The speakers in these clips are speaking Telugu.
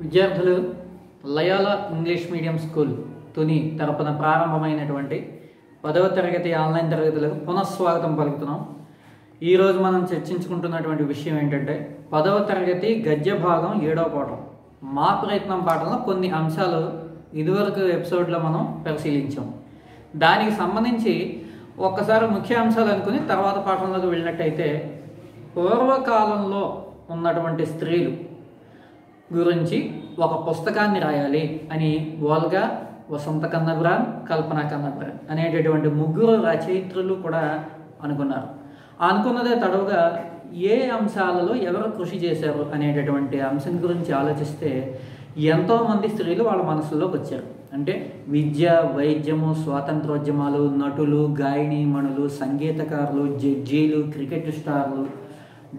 విద్యార్థులు లయాల ఇంగ్లీష్ మీడియం స్కూల్ తుని తరపున ప్రారంభమైనటువంటి పదవ తరగతి ఆన్లైన్ తరగతులకు పునఃస్వాగతం పలుకుతున్నాం. ఈరోజు మనం చర్చించుకుంటున్నటువంటి విషయం ఏంటంటే పదవ తరగతి గద్య భాగం ఏడవ పాఠం. మా ప్రయత్నం పాఠంలో కొన్ని అంశాలు ఇదివరకు ఎపిసోడ్లో మనం పరిశీలించాం. దానికి సంబంధించి ఒక్కసారి ముఖ్య అంశాలు అనుకుని తర్వాత పాఠంలోకి వెళ్ళినట్టయితే పూర్వకాలంలో ఉన్నటువంటి స్త్రీలు గురించి ఒక పుస్తకాన్ని రాయాలి అని వోల్గా వసంత కన్నబ్రాన్ కల్పన కన్నబ్రాన్ అనేటటువంటి ముగ్గురు రచయిత్రులు కూడా అనుకున్నారు. అనుకున్నదే తడవుగా ఏ అంశాలలో ఎవరు కృషి చేశారు అనేటటువంటి అంశం గురించి ఆలోచిస్తే ఎంతోమంది స్త్రీలు వాళ్ళ మనసులోకి వచ్చారు. అంటే విద్య వైద్యము స్వాతంత్రోద్యమాలు నటులు గాయనీమణులు సంగీతకారులు జడ్జీలు క్రికెట్ స్టార్లు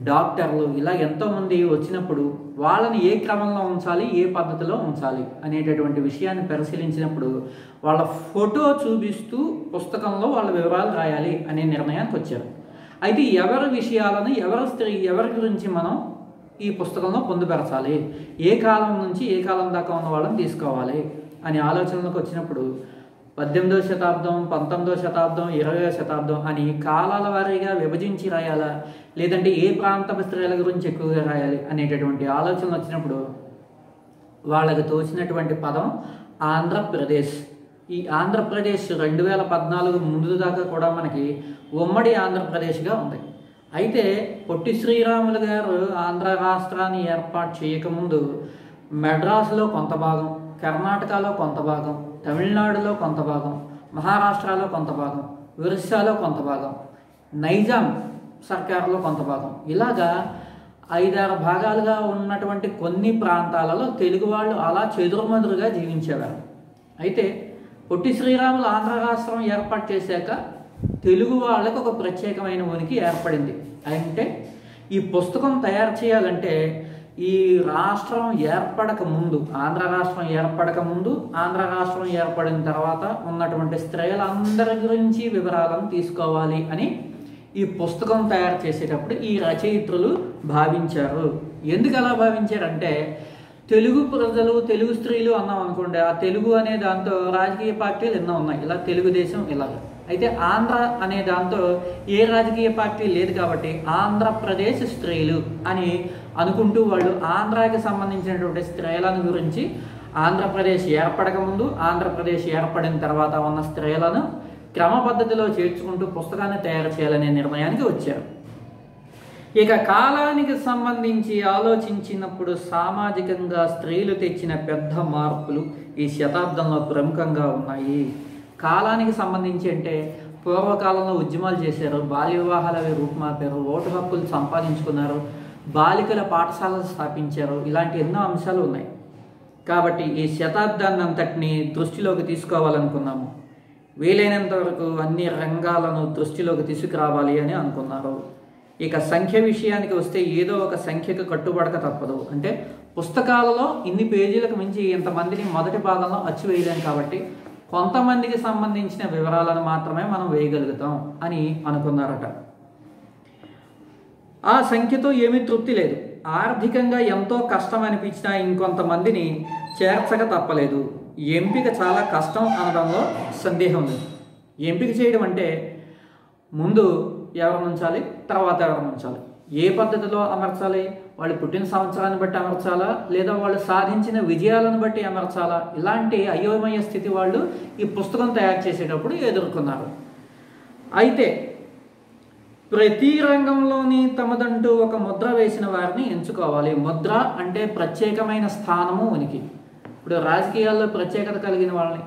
డాక్టర్లు ఇలా ఎంతోమంది వచ్చినప్పుడు వాళ్ళని ఏ క్రమంలో ఉంచాలి ఏ పద్ధతిలో ఉంచాలి అనేటటువంటి విషయాన్ని పరిశీలించినప్పుడు వాళ్ళ ఫోటో చూపిస్తూ పుస్తకంలో వాళ్ళ వివరాలు రాయాలి అనే నిర్ణయానికి వచ్చారు. అయితే ఎవరి విషయాలను ఎవరి స్త్రీ ఎవరి గురించి మనం ఈ పుస్తకంలో పొందుపరచాలి? ఏ కాలం నుంచి ఏ కాలం దాకా ఉన్న వాళ్ళని తీసుకోవాలి? అనే ఆలోచనలకు వచ్చినప్పుడు పద్దెనిమిదవ శతాబ్దం పంతొమ్మిదవ శతాబ్దం ఇరవయో శతాబ్దం అని కాలాల వారీగా విభజించి రాయాలా? లేదంటే ఏ ప్రాంత స్త్రీల గురించి ఎక్కువగా రాయాలి అనేటటువంటి ఆలోచన వచ్చినప్పుడు వాళ్ళకి తోచినటువంటి పదం ఆంధ్రప్రదేశ్. ఈ ఆంధ్రప్రదేశ్ రెండు వేల పద్నాలుగు ముందు దాకా కూడా మనకి ఉమ్మడి ఆంధ్రప్రదేశ్గా ఉంది. అయితే పొట్టి శ్రీరాములు గారు ఆంధ్ర రాష్ట్రాన్ని ఏర్పాటు చేయకముందు మెడ్రాస్లో కొంత భాగం కర్ణాటకలో కొంత భాగం తమిళనాడులో కొంత భాగం మహారాష్ట్రలో కొంత భాగం ఒరిస్సాలో కొంత భాగం నైజాం సర్కార్లో కొంత భాగం. ఇలాగా ఐదారు భాగాలుగా ఉన్నటువంటి కొన్ని ప్రాంతాలలో తెలుగు వాళ్ళు అలా చెదురుమదురుగా జీవించేవారు. అయితే పొట్టి శ్రీరాములు ఆంధ్ర రాష్ట్రం ఏర్పాటు చేశాక తెలుగు వాళ్ళకు ఒక ప్రత్యేకమైన ఉనికి ఏర్పడింది. అంటే ఈ పుస్తకం తయారు చేయాలంటే ఈ రాష్ట్రం ఏర్పడక ముందు ఆంధ్ర రాష్ట్రం ఏర్పడక ముందు ఆంధ్ర రాష్ట్రం ఏర్పడిన తర్వాత ఉన్నటువంటి స్త్రీలందరి గురించి వివరాలను తీసుకోవాలి అని ఈ పుస్తకం తయారు చేసేటప్పుడు ఈ రచయిత్రులు భావించారు. ఎందుకు అలా భావించారంటే తెలుగు ప్రజలు తెలుగు స్త్రీలు అన్నాం అనుకోండి ఆ తెలుగు అనే దాంతో రాజకీయ పార్టీలు ఎన్నో ఉన్నాయి. ఇలా తెలుగుదేశం ఇలా. అయితే ఆంధ్ర అనే దాంతో ఏ రాజకీయ పార్టీ లేదు కాబట్టి ఆంధ్రప్రదేశ్ స్త్రీలు అని అనుకుంటూ వాళ్ళు ఆంధ్రాకి సంబంధించినటువంటి స్త్రీలను గురించి ఆంధ్రప్రదేశ్ ఏర్పడకముందు ఆంధ్రప్రదేశ్ ఏర్పడిన తర్వాత ఉన్న స్త్రీలను క్రమ పద్ధతిలో చేర్చుకుంటూ పుస్తకాన్ని తయారు చేయాలనే నిర్ణయానికి వచ్చారు. ఇక కాలానికి సంబంధించి ఆలోచించినప్పుడు సామాజికంగా స్త్రీలు తెచ్చిన పెద్ద మార్పులు ఈ శతాబ్దంలో ప్రముఖంగా ఉన్నాయి. కాలానికి సంబంధించి అంటే పూర్వకాలంలో ఉద్యమాలు చేశారు బాల్య వివాహాలు అవి రూపుమాపారు ఓటు హక్కులు సంపాదించుకున్నారు బాలికల పాఠశాలలు స్థాపించారు ఇలాంటి ఎన్నో అంశాలు ఉన్నాయి. కాబట్టి ఈ శతాబ్దాన్ని అంతటిని దృష్టిలోకి తీసుకోవాలనుకున్నాము. వీలైనంత వరకు అన్ని రంగాలను దృష్టిలోకి తీసుకురావాలి అని అనుకున్నారు. ఇక సంఖ్య విషయానికి వస్తే ఏదో ఒక సంఖ్యకు కట్టుబడక తప్పదు. అంటే పుస్తకాలలో ఇన్ని పేజీలకు మించి ఇంతమందిని మొదటి భాగంలో అచ్చు వేయలేం కాబట్టి కొంతమందికి సంబంధించిన వివరాలను మాత్రమే మనం వేయగలుగుతాం అని అనుకున్నారట. ఆ సంఖ్యతో ఏమీ తృప్తి లేదు. ఆర్థికంగా ఎంతో కష్టం అనిపించినా ఇంకొంతమందిని చేర్చక తప్పలేదు. ఎంపిక చాలా కష్టం అనడంలో సందేహం ఉంది ఎంపిక చేయడం అంటే ముందు ఎవరు ఉంచాలి? తర్వాత ఎవరు ఉంచాలి? ఏ పద్ధతిలో అమర్చాలి? వాళ్ళు పుట్టిన సంవత్సరాన్ని బట్టి అమర్చాలా? లేదా వాళ్ళు సాధించిన విజయాలను బట్టి అమర్చాలా? ఇలాంటి అయోమయ స్థితి వాళ్ళు ఈ పుస్తకం తయారు చేసేటప్పుడు ఎదుర్కొన్నారు. అయితే ప్రతి రంగంలోని తమదంటూ ఒక ముద్ర వేసిన వారిని ఎంచుకోవాలి. ముద్ర అంటే ప్రత్యేకమైన స్థానము ఉనికి. ఇప్పుడు రాజకీయాల్లో ప్రత్యేకత కలిగిన వాళ్ళని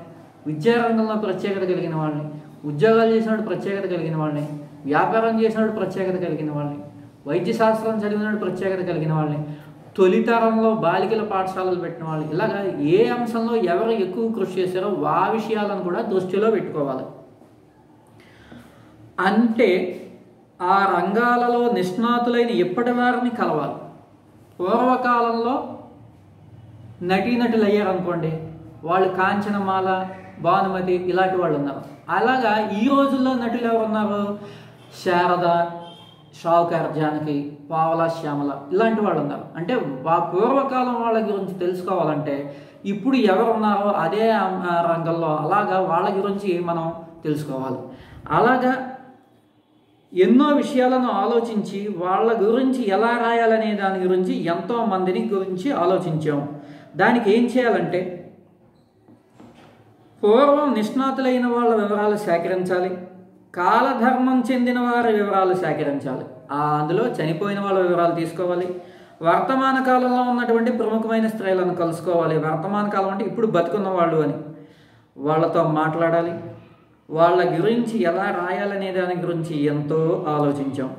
విద్యారంగంలో ప్రత్యేకత కలిగిన వాళ్ళని ఉద్యోగాలు చేసినప్పుడు ప్రత్యేకత కలిగిన వాళ్ళని వ్యాపారం చేసినప్పుడు ప్రత్యేకత కలిగిన వాళ్ళని వైద్యశాస్త్రం చదివిన చదివినప్పుడు ప్రత్యేకత కలిగిన వాళ్ళని తొలితరంలో బాలికల పాఠశాలలు పెట్టిన వాళ్ళు ఇలాగా ఏ అంశంలో ఎవరు ఎక్కువ కృషి చేశారో ఆ విషయాలను కూడా దృష్టిలో పెట్టుకోవాలి. అంటే ఆ రంగాలలో నిష్ణాతులైన ఇప్పటి వారిని కలవాలి. పూర్వకాలంలో నటీనటులు అయ్యారు అనుకోండి వాళ్ళు కాంచనమాల భానుమతి ఇలాంటి వాళ్ళు ఉన్నారు. అలాగా ఈ రోజుల్లో నటులు ఎవరు ఉన్నారు శారద షావుకార్జానికి పావల శ్యామల ఇలాంటి వాళ్ళు ఉన్నారు. అంటే వా పూర్వకాలం వాళ్ళ గురించి తెలుసుకోవాలంటే ఇప్పుడు ఎవరు ఉన్నారో అదే రంగంలో అలాగా వాళ్ళ గురించి మనం తెలుసుకోవాలి. అలాగా ఎన్నో విషయాలను ఆలోచించి వాళ్ళ గురించి ఎలా రాయాలనే దాని గురించి ఎంతో మందిని గురించి ఆలోచించాము. దానికి ఏం చేయాలంటే పూర్వం నిష్ణాతులైన వాళ్ళ వివరాలు సేకరించాలి. కాలధర్మం చెందిన వారి వివరాలు సేకరించాలి. అందులో చనిపోయిన వాళ్ళ వివరాలు తీసుకోవాలి. వర్తమాన కాలంలో ఉన్నటువంటి ప్రముఖమైన స్త్రీలను కలుసుకోవాలి. వర్తమాన కాలం అంటే ఇప్పుడు బతుకున్న వాళ్ళు అని. వాళ్ళతో మాట్లాడాలి. వాళ్ళ గురించి ఎలా రాయాలనే దాని గురించి ఎంతో ఆలోచించాం.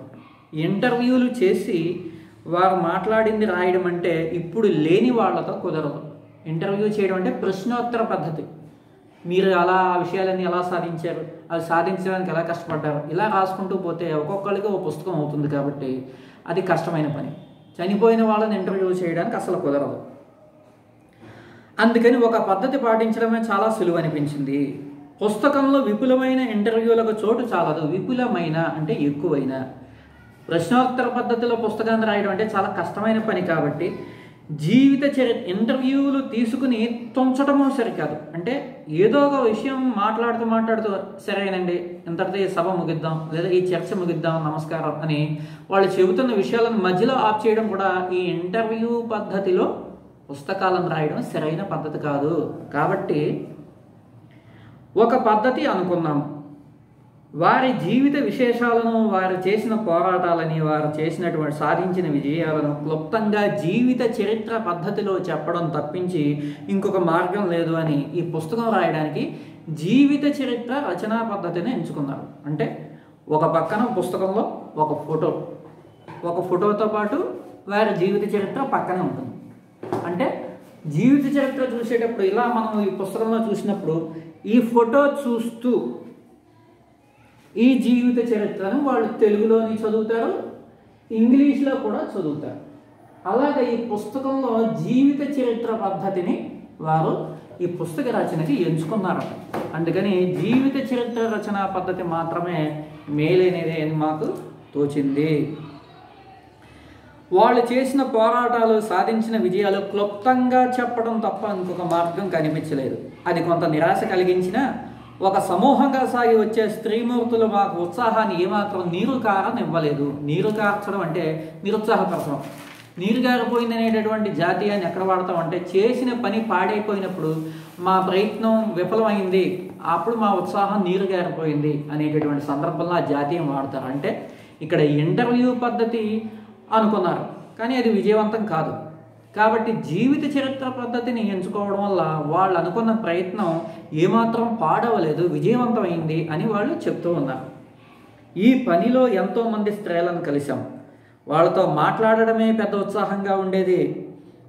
ఇంటర్వ్యూలు చేసి వారు మాట్లాడింది రాయడం అంటే ఇప్పుడు లేని వాళ్ళతో కుదరదు. ఇంటర్వ్యూ చేయడం అంటే ప్రశ్నోత్తర పద్ధతి. మీరు అలా ఆ విషయాలన్నీ ఎలా సాధించారు? అవి సాధించడానికి ఎలా కష్టపడ్డారు? ఇలా రాసుకుంటూ పోతే ఒక్కొక్కరికి ఒక పుస్తకం అవుతుంది కాబట్టి అది కష్టమైన పని. చనిపోయిన వాళ్ళని ఇంటర్వ్యూ చేయడానికి అసలు కుదరదు. అందుకని ఒక పద్ధతి పాటించడమే చాలా సులువు అనిపించింది. పుస్తకంలో విపులమైన ఇంటర్వ్యూలకు చోటు చాలదు. విపులమైన అంటే ఎక్కువైన. ప్రశ్నోత్తర పద్ధతిలో పుస్తకాన్ని రాయడం అంటే చాలా కష్టమైన పని కాబట్టి జీవిత చరి ఇంటర్వ్యూలు తీసుకుని తుంచడమో సరికాదు. అంటే ఏదో ఒక విషయం మాట్లాడుతూ మాట్లాడుతూ సరేనండి ఇంతటితో ఈ సభ ముగిద్దాం లేదా ఈ చర్చ ముగిద్దాం నమస్కారం అని వాళ్ళు చెబుతున్న విషయాలను మధ్యలో ఆఫ్ చేయడం కూడా ఈ ఇంటర్వ్యూ పద్ధతిలో పుస్తకాలను రాయడం సరైన పద్ధతి కాదు. కాబట్టి ఒక పద్ధతి అనుకున్నాం వారి జీవిత విశేషాలను వారు చేసిన పోరాటాలని వారు చేసినటువంటి సాధించిన విజయాలను క్లుప్తంగా జీవిత చరిత్ర పద్ధతిలో చెప్పడం తప్పించి ఇంకొక మార్గం లేదు అని ఈ పుస్తకం రాయడానికి జీవిత చరిత్ర రచనా పద్ధతిని ఎంచుకున్నారు. అంటే ఒక పక్కన పుస్తకంలో ఒక ఫోటో ఒక ఫోటోతో పాటు వారి జీవిత చరిత్ర పక్కనే ఉంటుంది. అంటే జీవిత చరిత్ర చూసేటప్పుడు ఇలా మనం ఈ పుస్తకంలో చూసినప్పుడు ఈ ఫోటో చూస్తూ ఈ జీవిత చరిత్రను వాళ్ళు తెలుగులోని చదువుతారు ఇంగ్లీష్లో కూడా చదువుతారు. అలాగే ఈ పుస్తకంలో జీవిత చరిత్ర పద్ధతిని వారు ఈ పుస్తక రచనకి ఎంచుకున్నారు. అందుకని జీవిత చరిత్ర రచన పద్ధతి మాత్రమే మేలైనది అని మాకు తోచింది. వాళ్ళు చేసిన పోరాటాలు సాధించిన విజయాలు క్లుప్తంగా చెప్పడం తప్ప ఇంకొక మార్గం కనిపించలేదు. అది కొంత నిరాశ కలిగించిన ఒక సమూహంగా సాగి వచ్చే స్త్రీమూర్తులు మాకు ఉత్సాహాన్ని ఏమాత్రం నీరు కారని ఇవ్వలేదు. నీరు కార్చడం అంటే నిరుత్సాహపరచడం. నీరు గారిపోయింది అనేటటువంటి జాతీయాన్ని ఎక్కడ వాడతాం అంటే చేసిన పని పాడైపోయినప్పుడు మా ప్రయత్నం విఫలమైంది. అప్పుడు మా ఉత్సాహం నీరు గారిపోయింది అనేటటువంటి సందర్భంలో ఆ జాతీయం వాడతారు. అంటే ఇక్కడ ఇంటర్వ్యూ పద్ధతి అనుకున్నారు. కానీ అది విజయవంతం కాదు. కాబట్టి జీవిత చరిత్ర పద్ధతిని ఎంచుకోవడం వల్ల వాళ్ళు అనుకున్న ప్రయత్నం ఏమాత్రం పాడవలేదు విజయవంతమైంది అని వాళ్ళు చెప్తూ ఉన్నారు. ఈ పనిలో ఎంతోమంది స్త్రీలను కలిశాం. వాళ్ళతో మాట్లాడడమే పెద్ద ఉత్సాహంగా ఉండేది.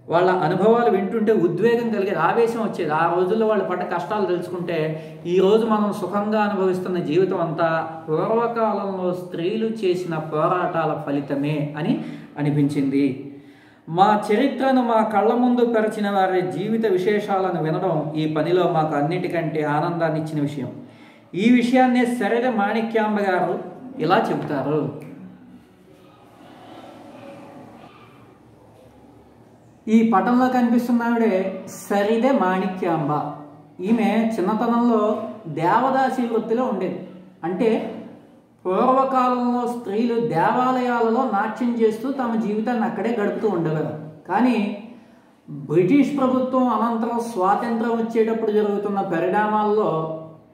వాళ్ళ అనుభవాలు వింటుంటే ఉద్వేగం కలిగేది ఆవేశం వచ్చేది. ఆ రోజుల్లో వాళ్ళు పడ్డ కష్టాలు తెలుసుకుంటే ఈరోజు మనం సుఖంగా అనుభవిస్తున్న జీవితం అంతా పూర్వకాలంలో స్త్రీలు చేసిన పోరాటాల ఫలితమే అని అనిపించింది. మా చరిత్రను మా కళ్ళ ముందు పరిచిన వారి జీవిత విశేషాలను వినడం ఈ పనిలో మాకు అన్నిటికంటే ఆనందాన్ని ఇచ్చిన విషయం. ఈ విషయాన్నే సరైన మాణిక్యాంబ గారు ఇలా చెబుతారు. ఈ పటంలో కనిపిస్తున్న ఆవిడే సరిదే మాణిక్యాంబ. ఈమె చిన్నతనంలో దేవదాసి వృత్తిలో ఉండేది. అంటే పూర్వకాలంలో స్త్రీలు దేవాలయాలలో నాట్యం చేస్తూ తమ జీవితాన్ని అక్కడే గడుపుతూ ఉండగలరు కానీ బ్రిటిష్ ప్రభుత్వం అనంతరం స్వాతంత్రం వచ్చేటప్పుడు జరుగుతున్న పరిణామాల్లో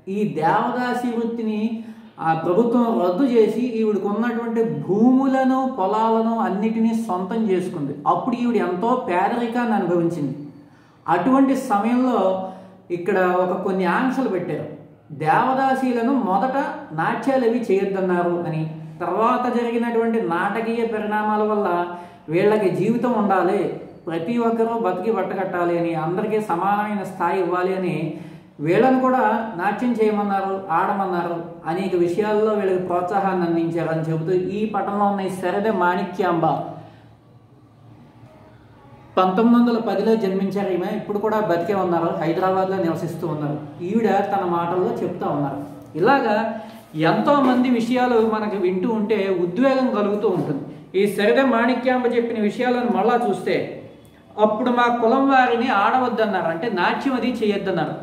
ఈ దేవదాసి వృత్తిని ఆ ప్రభుత్వం రద్దు చేసి ఈవిడికి ఉన్నటువంటి భూములను పొలాలను అన్నిటినీ సొంతం చేసుకుంది. అప్పుడు ఈవిడ ఎంతో పేదరికాన్ని అనుభవించింది. అటువంటి సమయంలో ఇక్కడ ఒక కొన్ని ఆంక్షలు పెట్టారు. దేవదాసీలను మొదట నాట్యాలు అవి చేయొద్దన్నారు అని. తర్వాత జరిగినటువంటి నాటకీయ పరిణామాల వల్ల వీళ్ళకి జీవితం ఉండాలి ప్రతి ఒక్కరూ బతికి బట్టకట్టాలి అని అందరికీ సమానమైన స్థాయి ఇవ్వాలి అని వీళ్ళను కూడా నాట్యం చేయమన్నారు ఆడమన్నారు. అనేక విషయాల్లో వీళ్ళకి ప్రోత్సాహాన్ని అందించారని చెబుతూ ఈ పటంలో ఉన్న ఈ శరద మాణిక్యాంబ పంతొమ్మిది వందల పదిలో జన్మించారు ఈమె. ఇప్పుడు కూడా బతికే ఉన్నారు. హైదరాబాద్లో నివసిస్తూ ఉన్నారు. ఈవిడ తన మాటల్లో చెప్తా ఉన్నారు. ఇలాగా ఎంతో మంది విషయాలు మనకు వింటూ ఉంటే ఉద్వేగం కలుగుతూ ఉంటుంది. ఈ సరిద మాణిక్యాంబ చెప్పిన విషయాలను మళ్ళా చూస్తే అప్పుడు మా కులం వారిని ఆడవద్దన్నారు. అంటే నాట్యం అది చేయొద్దన్నారు.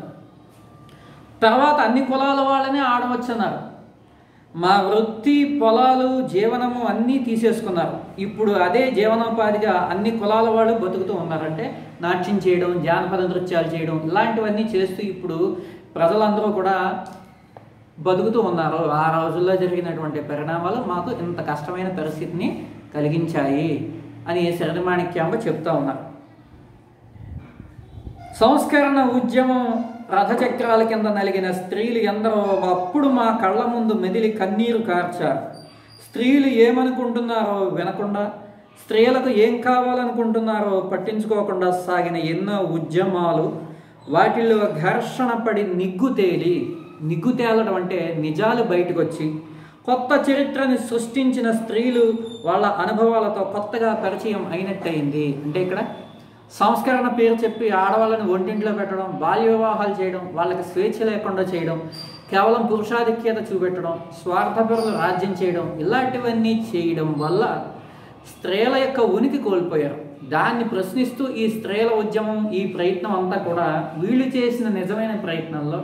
తర్వాత అన్ని కులాల వాళ్ళని ఆడవచ్చన్నారు. మా వృత్తి పొలాలు జీవనము అన్నీ తీసేసుకున్నారు. ఇప్పుడు అదే జీవనోపాధిగా అన్ని కులాల వాళ్ళు బతుకుతూ ఉన్నారంటే నాట్యం చేయడం జానపద నృత్యాలు చేయడం ఇలాంటివన్నీ చేస్తూ ఇప్పుడు ప్రజలందరూ కూడా బతుకుతూ ఉన్నారు. ఆ రోజుల్లో జరిగినటువంటి పరిణామాలు మాకు ఇంత కష్టమైన పరిస్థితిని కలిగించాయి అని శరణమాణిక్యాంబ చెప్తా ఉన్నారు. సంస్కరణ ఉద్యమం రథచక్రాల కింద నలిగిన స్త్రీలు ఎందరో అప్పుడు మా కళ్ళ ముందు మెదిలి కన్నీరు కార్చారు. స్త్రీలు ఏమనుకుంటున్నారో వినకుండా స్త్రీలకు ఏం కావాలనుకుంటున్నారో పట్టించుకోకుండా సాగిన ఎన్నో ఉద్యమాలు వాటిల్లో ఘర్షణ పడి నిగ్గు తేలి నిగ్గు తేలడం అంటే నిజాలు బయటకు వచ్చి కొత్త చరిత్రని సృష్టించిన స్త్రీలు వాళ్ళ అనుభవాలతో కొత్తగా పరిచయం అయినట్టయింది. అంటే ఇక్కడ సంస్కరణ పేరు చెప్పి ఆడవాళ్ళని ఒంటింట్లో పెట్టడం బాల్య వివాహాలు చేయడం వాళ్ళకి స్వేచ్ఛ లేకుండా చేయడం కేవలం పురుషాధిక్యత చూపెట్టడం స్వార్థపరులు రాజ్యం చేయడం ఇలాంటివన్నీ చేయడం వల్ల స్త్రీల యొక్క ఉనికి కోల్పోయారు. దాన్ని ప్రశ్నిస్తూ ఈ స్త్రీల ఉద్యమం ఈ ప్రయత్నం అంతా కూడా వీళ్ళు చేసిన నిజమైన ప్రయత్నంలో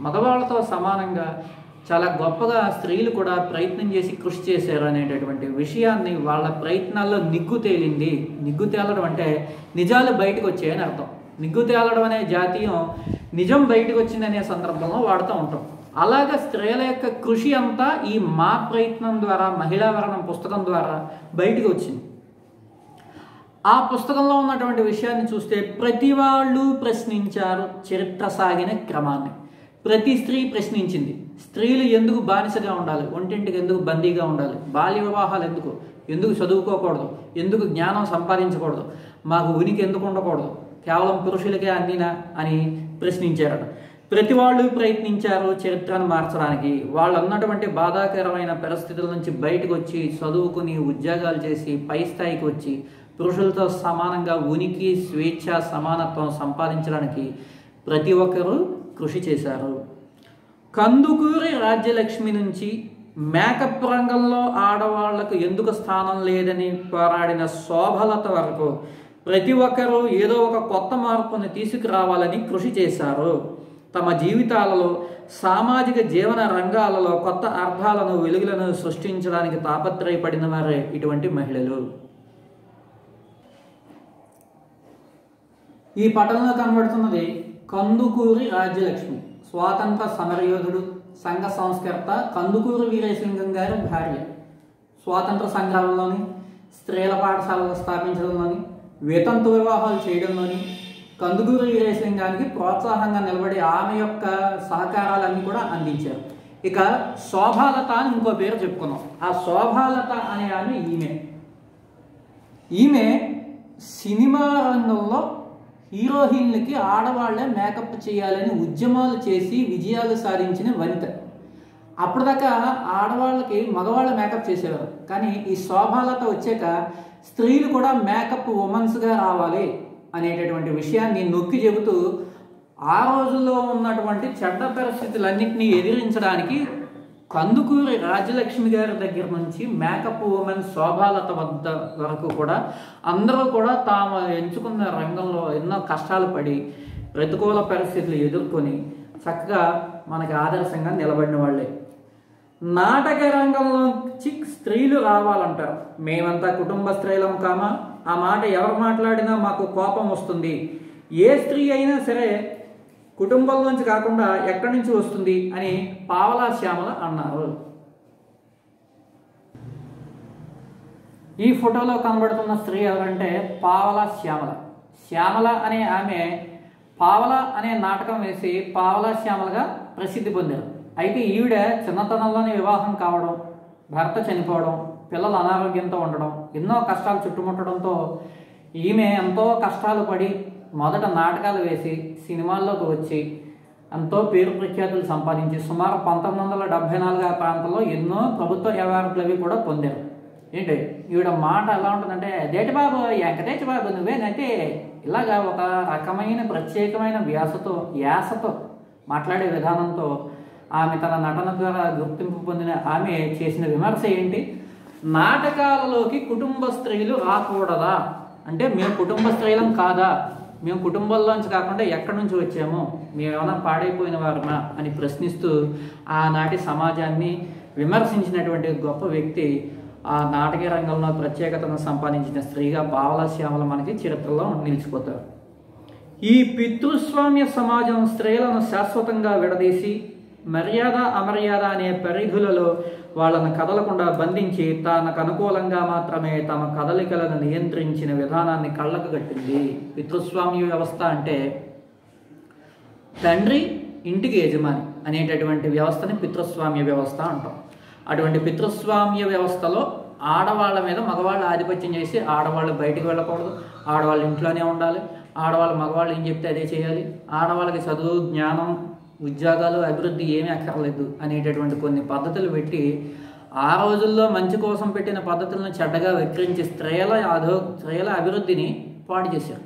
మగవాళ్ళతో సమానంగా చాలా గొప్పగా స్త్రీలు కూడా ప్రయత్నం చేసి కృషి చేశారు అనేటటువంటి విషయాన్ని వాళ్ళ ప్రయత్నాల్లో నిగ్గు తేలింది. నిగ్గు తేలడం అంటే నిజాలు బయటకు వచ్చాయని అర్థం. నిగ్గు తేలడం అనే జాతీయం నిజం బయటకు వచ్చిందనే సందర్భంలో వాడుతూ ఉంటాం. అలాగ స్త్రీల యొక్క కృషి అంతా ఈ మా ప్రయత్నం ద్వారా మహిళా వరణం పుస్తకం ద్వారా బయటకు వచ్చింది. ఆ పుస్తకంలో ఉన్నటువంటి విషయాన్ని చూస్తే ప్రతి వాళ్ళు ప్రశ్నించారు చరిత్ర సాగిన క్రమాన్ని. ప్రతి స్త్రీ ప్రశ్నించింది. స్త్రీలు ఎందుకు బానిసగా ఉండాలి? ఒంటింటికి ఎందుకు బందీగా ఉండాలి? బాల్య వివాహాలు ఎందుకు? ఎందుకు చదువుకోకూడదు? ఎందుకు జ్ఞానం సంపాదించకూడదు? మాకు ఉనికి ఎందుకు ఉండకూడదు? కేవలం పురుషులకే అందినా అని ప్రశ్నించారట. ప్రతి వాళ్ళు ప్రయత్నించారు చరిత్రను మార్చడానికి. వాళ్ళు ఉన్నటువంటి బాధాకరమైన పరిస్థితుల నుంచి బయటకు వచ్చి చదువుకుని ఉద్యోగాలు చేసి పై స్థాయికి వచ్చి పురుషులతో సమానంగా ఉనికి స్వేచ్ఛ సమానత్వం సంపాదించడానికి ప్రతి ఒక్కరూ కృషి చేశారు. కందుకూరి రాజ్యలక్ష్మి నుంచి మేకప్ రంగంలో ఆడవాళ్ళకు ఎందుకు స్థానం లేదని పోరాడిన శోభలత వరకు ప్రతి ఒక్కరూ ఏదో ఒక కొత్త మార్పుని తీసుకురావాలని కృషి చేశారు. తమ జీవితాలలో సామాజిక జీవన రంగాలలో కొత్త అర్థాలను వెలుగులను సృష్టించడానికి తాపత్రయపడిన వారే ఇటువంటి మహిళలు. ఈ పటంలో కనబడుతున్నది కందుకూరి రాజ్యలక్ష్మి. స్వాతంత్ర సమరయోధుడు సంఘ సంస్కర్త కందుకూరు వీరేశలింగం గారి భార్య. స్వాతంత్ర సంగ్రామంలోని స్త్రీల పాఠశాలలు స్థాపించడంలోని వేతంతు వివాహాలు చేయడంలోని కందుకూరు వీరేశలింగానికి ప్రోత్సాహంగా నిలబడి ఆమె యొక్క సహకారాలన్నీ కూడా అందించారు. ఇక శోభాలత అని ఇంకో పేరు చెప్పుకున్నాం. ఆ శోభాలత అనే ఆమె ఈమె. ఈమె సినిమా రంగంలో హీరోయిన్లకి ఆడవాళ్ళే మేకప్ చేయాలని ఉద్యమాలు చేసి విజయాలు సాధించిన వనిత. అప్పటిదాకా ఆడవాళ్ళకి మగవాళ్ళు మేకప్ చేసేవారు. కానీ ఈ శోభాలత వచ్చాక స్త్రీలు కూడా మేకప్ ఉమెన్స్గా రావాలి అనేటటువంటి విషయాన్ని నొక్కి చెబుతూ ఆ రోజుల్లో ఉన్నటువంటి చెడ్డ పరిస్థితులన్నింటినీ ఎదిరించడానికి కందుకూరి రాజలక్ష్మి గారి దగ్గర నుంచి మేకప్ ఉమెన్ శోభాలత వద్ద వరకు కూడా అందరూ కూడా తాము ఎంచుకున్న రంగంలో ఎన్నో కష్టాలు పడి ప్రతికూల పరిస్థితులు ఎదుర్కొని చక్కగా మనకి ఆదర్శంగా నిలబడిన వాళ్ళే. నాటక రంగంలోంచి స్త్రీలు రావాలంటారు. మేమంతా కుటుంబ స్త్రీలం కామా? ఆ మాట ఎవరు మాట్లాడినా మాకు కోపం వస్తుంది. ఏ స్త్రీ అయినా సరే కుటుంబంలోంచి కాకుండా ఎక్కడి నుంచి వస్తుంది అని పావలా శ్యామల అన్నారు. ఈ ఫోటోలో కనబడుతున్న స్త్రీ ఎవరంటే పావలా శ్యామల. శ్యామల అనే ఆమె పావల అనే నాటకం వేసి పావలా శ్యామలగా ప్రసిద్ధి పొందారు. అయితే ఈవిడ చిన్నతనంలోనే వివాహం కావడం భర్త చనిపోవడం పిల్లలు అనారోగ్యంతో ఉండడం ఎన్నో కష్టాలు చుట్టుముట్టడంతో ఈమె ఎంతో కష్టాలు పడి మొదట నాటకాలు వేసి సినిమాల్లోకి వచ్చి ఎంతో పేరు ప్రఖ్యాతులు సంపాదించి సుమారు పంతొమ్మిది వందల డెబ్బై నాలుగు ఆ ప్రాంతంలో ఎన్నో ప్రభుత్వ అవార్డులు అవి కూడా పొందారు. ఏంటి? ఈవిడ మాట ఎలా ఉంటుందంటే దేటి బాబు వెంకటేష్ బాబు నువ్వేనంటే ఇలాగా ఒక రకమైన ప్రత్యేకమైన వ్యాసతో యాసతో మాట్లాడే విధానంతో ఆమె తన నటన ద్వారా గుర్తింపు పొందిన ఆమె చేసిన విమర్శ ఏంటి? నాటకాలలోకి కుటుంబ స్త్రీలు రాకూడదా? అంటే మేము కుటుంబ స్త్రీలం కాదా? మేము కుటుంబంలోంచి కాకుండా ఎక్కడి నుంచి వచ్చామో మేము ఏమైనా పాడైపోయిన వారమా అని ప్రశ్నిస్తూ ఆనాటి సమాజాన్ని విమర్శించినటువంటి గొప్ప వ్యక్తి ఆ నాటక రంగంలో ప్రత్యేకతను సంపాదించిన స్త్రీగా బావల శ్యామల మనకి చరిత్రలో నిలిచిపోతారు ఈ పితృస్వామ్య సమాజం స్త్రీలను శాశ్వతంగా విడదీసి మర్యాద అమర్యాద అనే పరిధులలో వాళ్ళను కదలకుండా బంధించి తనకు అనుకూలంగా మాత్రమే తమ కదలికలను నియంత్రించిన విధానాన్ని కళ్ళకు కట్టింది. పితృస్వామ్య వ్యవస్థ అంటే తండ్రి ఇంటికి యజమాని అనేటటువంటి వ్యవస్థని పితృస్వామ్య వ్యవస్థ అంటాం. అటువంటి పితృస్వామ్య వ్యవస్థలో ఆడవాళ్ళ మీద మగవాళ్ళు ఆధిపత్యం చేసి ఆడవాళ్ళు బయటికి వెళ్ళకూడదు. ఆడవాళ్ళు ఇంట్లోనే ఉండాలి. ఆడవాళ్ళు మగవాళ్ళు ఏం చెప్తే అదే చేయాలి. ఆడవాళ్ళకి చదువు జ్ఞానం ఉద్యోగాలు అభివృద్ధి ఏమీ అక్కర్లేదు అనేటటువంటి కొన్ని పద్ధతులు పెట్టి ఆ రోజుల్లో మంచి కోసం పెట్టిన పద్ధతులను చెడ్డగా విక్రయించి స్త్రీల అధో స్త్రీల అభివృద్ధిని పాడు చేశారు.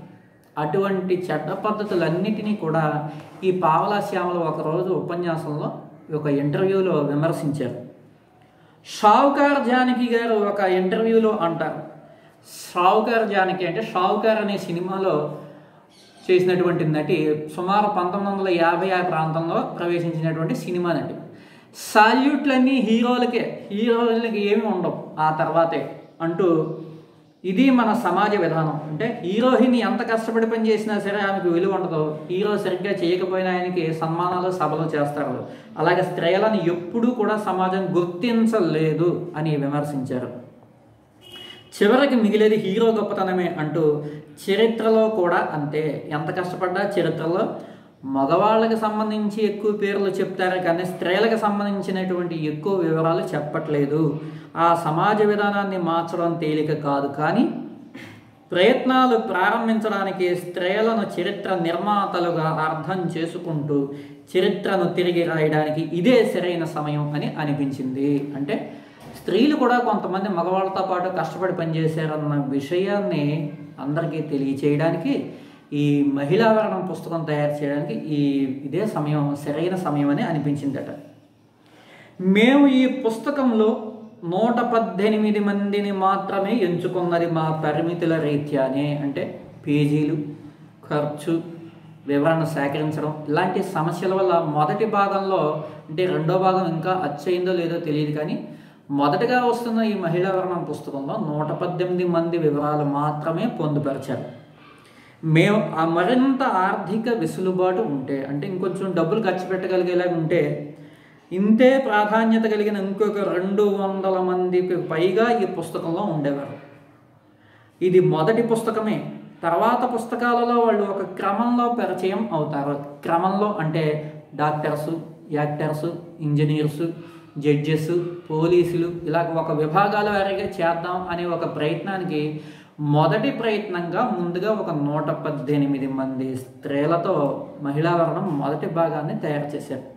అటువంటి చెడ్డ పద్ధతులన్నిటినీ కూడా ఈ పావలా శ్యామలు ఒకరోజు ఉపన్యాసంలో ఒక ఇంటర్వ్యూలో విమర్శించారు. షావుకార్ జానకి గారు ఒక ఇంటర్వ్యూలో అంటారు. షావుకార్ జానకి అంటే షావుకార్ అనే సినిమాలో చేసినటువంటి నటి సుమారు పంతొమ్మిది వందల యాభై ఆ ప్రాంతంలో ప్రవేశించినటువంటి సినిమా నటి. సాల్యూట్లన్నీ హీరోలకే హీరోలకి ఏమి ఉండవు. ఆ తర్వాతే అంటూ ఇది మన సమాజ విధానం. అంటే హీరోయిన్ ఎంత కష్టపడి పని చేసినా సరే ఆమెకు విలువ ఉండదు. హీరో సరిగ్గా చేయకపోయినా ఆయనకి సన్మానాలు సభలు చేస్తారు. అలాగే స్త్రీలను ఎప్పుడూ కూడా సమాజం గుర్తించలేదు అని విమర్శించారు. చివరికి మిగిలేది హీరో గొప్పతనమే అంటూ చరిత్రలో కూడా అంతే. ఎంత కష్టపడ్డా చరిత్రలో? మగవాళ్ళకి సంబంధించి ఎక్కువ పేర్లు చెప్తారు కానీ స్త్రీలకు సంబంధించినటువంటి ఎక్కువ వివరాలు చెప్పట్లేదు. ఆ సమాజ విధానాన్ని మార్చడం తేలిక కాదు కానీ ప్రయత్నాలు ప్రారంభించడానికి స్త్రీలను చరిత్ర నిర్మాతలుగా అర్థం చేసుకుంటూ చరిత్రను తిరిగి రాయడానికి ఇదే సరైన సమయం అని అనిపించింది. అంటే స్త్రీలు కూడా కొంతమంది మగవాళ్ళతో పాటు కష్టపడి పనిచేశారన్న విషయాన్ని అందరికీ తెలియచేయడానికి ఈ మహిళావరణం పుస్తకం తయారు చేయడానికి ఈ ఇదే సమయం సరైన సమయం అని అనిపించిందట. మేము ఈ పుస్తకంలో నూట పద్దెనిమిది మందిని మాత్రమే ఎంచుకున్నది మా పరిమితుల రీత్యానే అంటే పేజీలు ఖర్చు వివరణ సేకరించడం ఇలాంటి సమస్యల వల్ల మొదటి భాగంలో అంటే రెండో భాగం ఇంకా అచ్చయిందో లేదో తెలియదు కానీ మొదటగా వస్తున్న ఈ మహిళా వర్ణం పుస్తకంలో నూట పద్దెనిమిది మంది వివరాలు మాత్రమే పొందుపరిచారు. మేము ఆ మరింత ఆర్థిక వెసులుబాటు ఉంటే అంటే ఇంకొంచెం డబ్బులు ఖర్చు పెట్టగలిగేలాగా ఉంటే ఇంతే ప్రాధాన్యత కలిగిన ఇంకొక రెండు వందల మందికి పైగా ఈ పుస్తకంలో ఉండేవారు. ఇది మొదటి పుస్తకమే. తర్వాత పుస్తకాలలో వాళ్ళు ఒక క్రమంలో పరిచయం అవుతారు. క్రమంలో అంటే డాక్టర్సు యాక్టర్సు ఇంజనీర్సు జడ్జెస్ పోలీసులు ఇలా ఒక విభాగాల వారిగా చేద్దాం అనే ఒక ప్రయత్నానికి మొదటి ప్రయత్నంగా ముందుగా ఒక నూట పద్దెనిమిది మంది స్త్రీలతో మహిళా వర్ణం మొదటి భాగాన్ని తయారు చేశారు.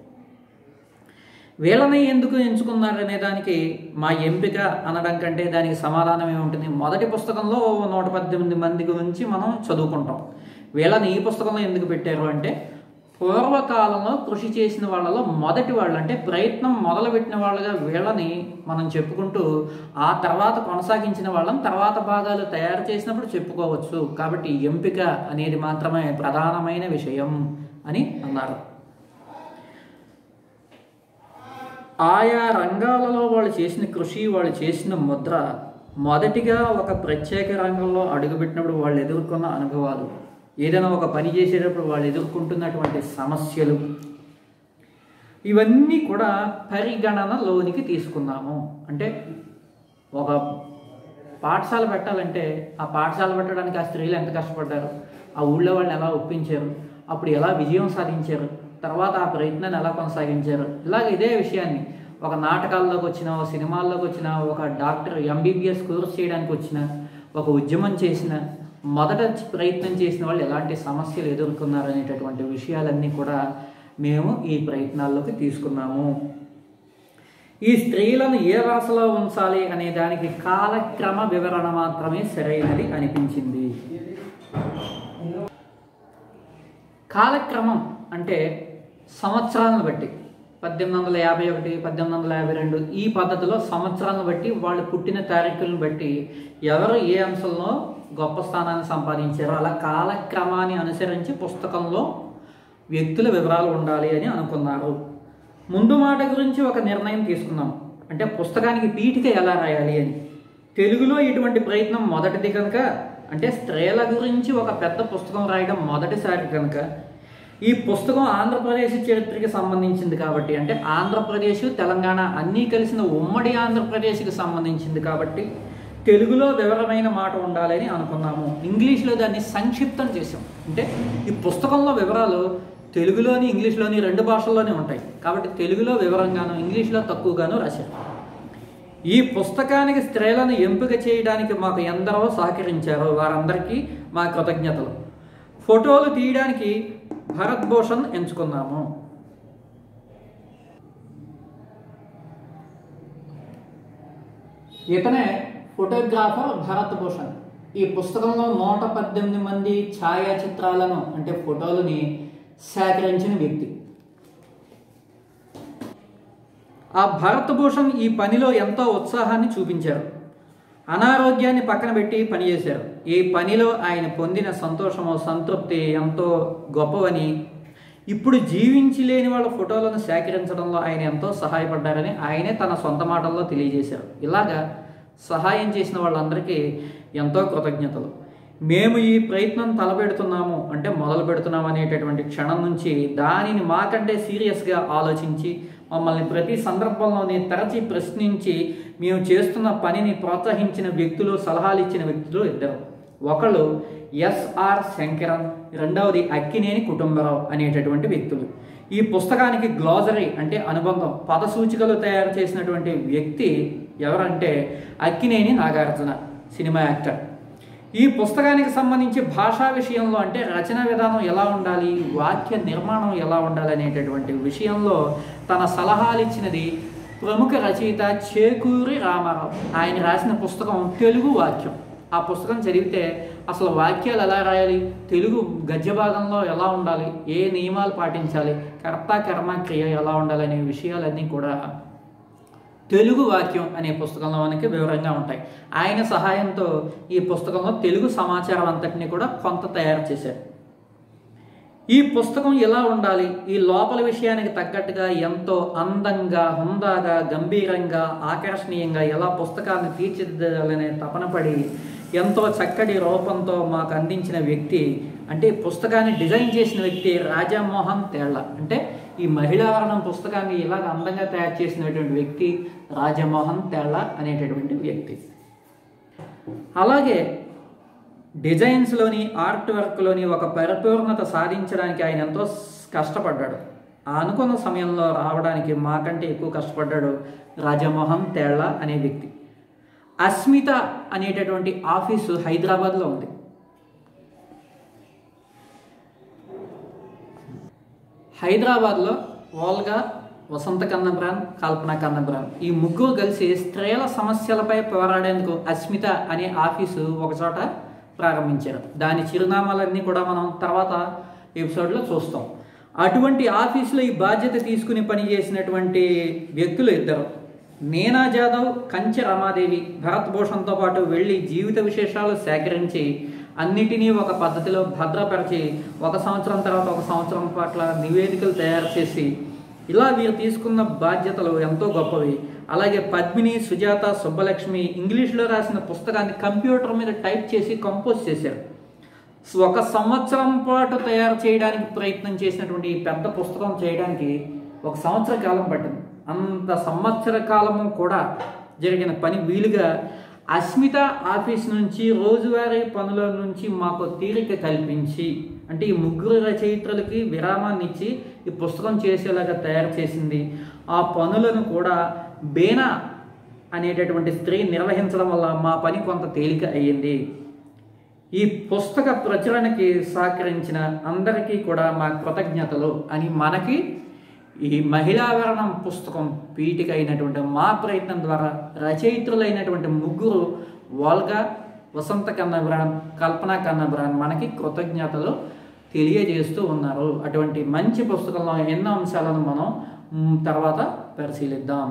వీళ్ళని ఎందుకు ఎంచుకున్నారనే దానికి మా ఎంపిక అనడం కంటే దానికి సమాధానం ఏముంటుంది? మొదటి పుస్తకంలో నూట పద్దెనిమిది మంది గురించి మనం చదువుకుంటాం. వీళ్ళని ఈ పుస్తకంలో ఎందుకు పెట్టారు అంటే పూర్వకాలంలో కృషి చేసిన వాళ్ళలో మొదటి వాళ్ళు అంటే ప్రయత్నం మొదలుపెట్టిన వాళ్ళగా వీళ్ళని మనం చెప్పుకుంటూ ఆ తర్వాత కొనసాగించిన వాళ్ళని తర్వాత భాగాలు తయారు చేసినప్పుడు చెప్పుకోవచ్చు. కాబట్టి ఎంపిక అనేది మాత్రమే ప్రధానమైన విషయం అని అన్నారు. ఆయా రంగాలలో వాళ్ళు చేసిన కృషి వాళ్ళు చేసిన ముద్ర మొదటిగా ఒక ప్రత్యేక రంగంలో అడుగుపెట్టినప్పుడు వాళ్ళు ఎదుర్కొన్న అనుభవాలు. ఏదైనా ఒక పని చేసేటప్పుడు వాళ్ళు ఎదుర్కొంటున్నటువంటి సమస్యలు ఇవన్నీ కూడా పరిగణనలోనికి తీసుకున్నాము అంటే ఒక పాఠశాల పెట్టాలంటే ఆ పాఠశాల పెట్టడానికి ఆ స్త్రీలు ఎంత కష్టపడ్డారు? ఆ ఊళ్ళో వాళ్ళని ఎలా ఒప్పించారు? అప్పుడు ఎలా విజయం సాధించారు? తర్వాత ఆ ప్రయత్నాన్ని ఎలా కొనసాగించారు? ఇలాగ ఇదే విషయాన్ని ఒక నాటకాల్లోకి వచ్చిన ఒక సినిమాల్లోకి వచ్చిన ఒక డాక్టర్ ఎంబీబీఎస్ కోర్స్ చేయడానికి వచ్చిన ఒక ఉద్యమం చేసిన మొదట ప్రయత్నం చేసిన వాళ్ళు ఎలాంటి సమస్యలు ఎదుర్కొన్నారు అనేటటువంటి విషయాలన్నీ కూడా మేము ఈ ప్రయత్నాల్లోకి తీసుకున్నాము. ఈ స్త్రీలను ఏ రాశిలో ఉంచాలి అనే దానికి కాలక్రమ వివరణ మాత్రమే సరైనది అనిపించింది. కాలక్రమం అంటే సంవత్సరాలను బట్టి పద్దెనిమిది వందల యాభై ఒకటి పద్దెనిమిది వందల యాభై రెండు ఈ పద్ధతిలో సంవత్సరాలను బట్టి వాళ్ళు పుట్టిన తారీఖులను బట్టి ఎవరు ఏ అంశంలో గొప్ప స్థానాన్ని సంపాదించారు. అలా కాలక్రమాన్ని అనుసరించి పుస్తకంలో వ్యక్తుల వివరాలు ఉండాలి అని అనుకున్నారు. ముందు మాట గురించి ఒక నిర్ణయం తీసుకున్నాం అంటే పుస్తకానికి పీఠిక ఎలా రాయాలి అని. తెలుగులో ఇటువంటి ప్రయత్నం మొదటిది కనుక అంటే స్త్రీల గురించి ఒక పెద్ద పుస్తకం రాయడం మొదటిసారి కనుక ఈ పుస్తకం ఆంధ్రప్రదేశ్ చరిత్రకి సంబంధించింది కాబట్టి అంటే ఆంధ్రప్రదేశ్ తెలంగాణ అన్నీ కలిసిన ఉమ్మడి ఆంధ్రప్రదేశ్కి సంబంధించింది కాబట్టి తెలుగులో వివరమైన మాట ఉండాలని అనుకున్నాము. ఇంగ్లీష్లో దాన్ని సంక్షిప్తం చేసాం అంటే ఈ పుస్తకంలో వివరాలు తెలుగులోని ఇంగ్లీష్లోని రెండు భాషల్లోనే ఉంటాయి. కాబట్టి తెలుగులో వివరంగాను ఇంగ్లీష్లో తక్కువగాను రాశారు. ఈ పుస్తకానికి స్త్రీలను ఎంపిక చేయడానికి మాకు ఎందరో సహకరించారో వారందరికీ మా కృతజ్ఞతలు. ఫోటోలు తీయడానికి భరత్ భూషణ్ ఎంచుకున్నాము. ఇతనే ఫోటోగ్రాఫర్ భరత్ భూషణ్. ఈ పుస్తకంలో నూట పద్దెనిమిది మంది ఛాయాచిత్రాలను అంటే ఫోటోలని సేకరించిన వ్యక్తి. ఆ భరత్ భూషణ్ ఈ పనిలో ఎంతో ఉత్సాహాన్ని చూపించారు. అనారోగ్యాన్ని పక్కన పెట్టి పనిచేశారు. ఈ పనిలో ఆయన పొందిన సంతోషము సంతృప్తి ఎంతో గొప్పవని ఇప్పుడు జీవించి లేని వాళ్ళ ఫోటోలను సేకరించడంలో ఆయన ఎంతో సహాయపడ్డారని ఆయనే తన సొంత మాటల్లో తెలియజేశారు. ఇలాగా సహాయం చేసిన వాళ్ళందరికీ ఎంతో కృతజ్ఞతలు. మేము ఈ ప్రయత్నం తలపెడుతున్నాము అంటే మొదలు పెడుతున్నాము అనేటటువంటి క్షణం నుంచి దానిని మాకంటే సీరియస్గా ఆలోచించి మమ్మల్ని ప్రతి సందర్భంలోనే తరచి ప్రశ్నించి మేము చేస్తున్న పనిని ప్రోత్సహించిన వ్యక్తులు సలహాలు ఇచ్చిన వ్యక్తులు ఇద్దరు. ఒకళ్ళు ఎస్ఆర్ శంకరన్ రెండవది అక్కినేని కుటుంబరావు అనేటటువంటి వ్యక్తులు. ఈ పుస్తకానికి గ్లాజరీ అంటే అనుబంధం పద సూచికలు తయారు చేసినటువంటి వ్యక్తి ఎవరంటే అక్కినేని నాగార్జున సినిమా యాక్టర్. ఈ పుస్తకానికి సంబంధించి భాషా విషయంలో అంటే రచన విధానం ఎలా ఉండాలి వాక్య నిర్మాణం ఎలా ఉండాలి అనేటటువంటి విషయంలో తన సలహాలు ఇచ్చినది ప్రముఖ రచయిత చేకూరి రామారావు. ఆయన రాసిన పుస్తకం తెలుగు వాక్యం. ఆ పుస్తకం చదివితే అసలు వాక్యాలు ఎలా రాయాలి తెలుగు గద్య భాగంలో ఎలా ఉండాలి ఏ నియమాలు పాటించాలి కర్త కర్మ క్రియ ఎలా ఉండాలి అనే విషయాలన్నీ కూడా తెలుగు వాక్యం అనే పుస్తకంలో మనకి వివరంగా ఉంటాయి. ఆయన సహాయంతో ఈ పుస్తకంలో తెలుగు సమాచారం అంతటిని కూడా కొంత తయారు చేశారు. ఈ పుస్తకం ఎలా ఉండాలి? ఈ లోపల విషయానికి తగ్గట్టుగా ఎంతో అందంగా హుందాగా గంభీరంగా ఆకర్షణీయంగా ఎలా పుస్తకాన్ని తీర్చిదిద్దాలనే తపన పడి ఎంతో చక్కటి రూపంతో మాకు అందించిన వ్యక్తి అంటే ఈ పుస్తకాన్ని డిజైన్ చేసిన వ్యక్తి రాజామోహన్ తేళ్ళ. అంటే ఈ మహిళావరణం పుస్తకాన్ని ఇలాగ అందంగా తయారు చేసినటువంటి వ్యక్తి రాజమోహన్ తేళ్ళ అనేటటువంటి వ్యక్తి. అలాగే డిజైన్స్లోని ఆర్ట్ వర్క్లోని ఒక పరిపూర్ణత సాధించడానికి ఆయన ఎంతో కష్టపడ్డాడు. ఆ అనుకున్న సమయంలో రావడానికి మాకంటే ఎక్కువ కష్టపడ్డాడు రాజమోహన్ తేళ్ళ అనే వ్యక్తి. అస్మిత అనేటటువంటి ఆఫీసు హైదరాబాద్లో ఉంది. హైదరాబాద్లో ఓల్గా వసంత కన్నబ్రాన్ కల్పన కన్నబ్రాన్. ఈ ముగ్గురు కలిసి స్త్రీల సమస్యలపై పోరాడేందుకు అస్మిత అనే ఆఫీసు ఒకచోట ప్రారంభించారు. దాని చిరునామాలన్నీ కూడా మనం తర్వాత ఎపిసోడ్లో చూస్తాం. అటువంటి ఆఫీసులో ఈ బాధ్యత తీసుకుని పనిచేసినటువంటి వ్యక్తులు ఇద్దరు. నేనా జాదవ్ కంచె రమాదేవి భరత్ భూషణ్తో పాటు వెళ్ళి జీవిత విశేషాలు సేకరించి అన్నిటినీ ఒక పద్ధతిలో భద్రపరిచి ఒక సంవత్సరం తర్వాత ఒక సంవత్సరం పట్ల నివేదికలు తయారు చేసి ఇలా వీరు తీసుకున్న బాధ్యతలు ఎంతో గొప్పవి. అలాగే పద్మిని సుజాత సుబ్బలక్ష్మి ఇంగ్లీష్లో రాసిన పుస్తకాన్ని కంప్యూటర్ మీద టైప్ చేసి కంపోజ్ చేశారు. ఒక సంవత్సరం పాటు తయారు చేయడానికి ప్రయత్నం చేసినటువంటి ఈ పెద్ద పుస్తకం చేయడానికి ఒక సంవత్సర కాలం పట్టింది. అంత సంవత్సర కాలము కూడా జరిగిన పని వీలుగా అస్మిత ఆఫీస్ నుంచి రోజువారీ పనుల నుంచి మాకు తీరిక కల్పించి అంటే ఈ ముగ్గురు రచయిత్రులకి విరామాన్ని ఇచ్చి ఈ పుస్తకం చేసేలాగా తయారు చేసింది. ఆ పనులను కూడా బేనా అనేటటువంటి స్త్రీ నిర్వహించడం వల్ల మా పని కొంత తేలిక అయ్యింది. ఈ పుస్తక ప్రచురణకి సహకరించిన అందరికీ కూడా మా కృతజ్ఞతలు అని మనకి ఈ మహిళావరణం పుస్తకం పీఠిక అయినటువంటి మా ప్రయత్నం ద్వారా రచయిత్రులైనటువంటి ముగ్గురు వాల్గా వసంత కన్నబ్రాన్ కల్పన కన్నబ్రాన్ మనకి కృతజ్ఞతలు తెలియజేస్తూ ఉన్నారు. అటువంటి మంచి పుస్తకంలో ఎన్నో అంశాలను మనం తర్వాత పరిశీలిద్దాం.